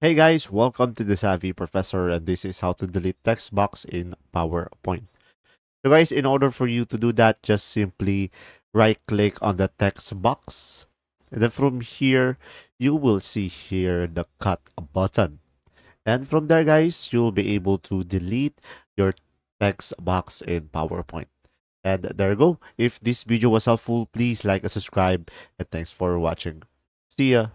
Hey guys, welcome to the Savvy Professor and this is how to delete text box in PowerPoint. So guys, in order for you to do that, just simply right click on the text box. And then from here, you will see here the cut button. And from there guys, you'll be able to delete your text box in PowerPoint. And there you go. If this video was helpful, please like and subscribe. And thanks for watching. See ya.